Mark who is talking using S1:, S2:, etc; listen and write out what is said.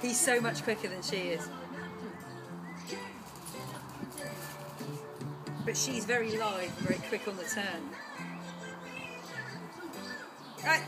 S1: He's so much quicker than she is. But she's very live very quick on the turn. Right.